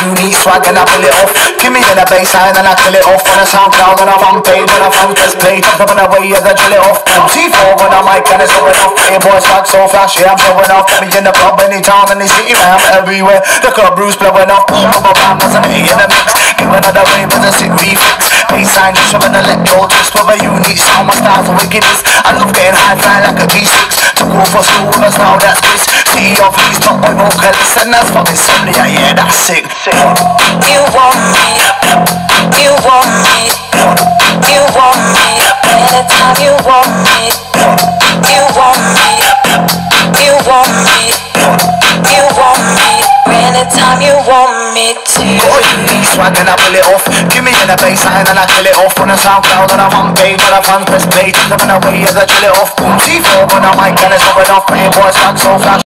Unique swag and I pull it off. Give me the baseline and I kill it off. On a SoundCloud and I'm on page When I found this play. Jump up in the way of the drill it off. C4 when I mic and it's going off Hey boy swag so flashy. I'm showing off me in the club anytime the city man I'm everywhere. The club Bruce blowing off Boom boom bam There's an A in the mix. Give another wave with a sick refix. Baseline just shoving the electro twist With a unique sound My style's a wickedness I love getting high flying like a G6 Took for school a style that's this. City of East Top boy vocalist And that's fucking somebody Yeah that's sick, sick. You want me, you want me, you want me. Anytime you want me, Anytime you want me to. Boy, swag and I pull it off. Give me the baseline and I kill it off. On a SoundCloud and I'm on page When I fans press play. Jump in the way as I drill it off. Boom, C4 when I mic and it's going off. Hey boy, swag so flash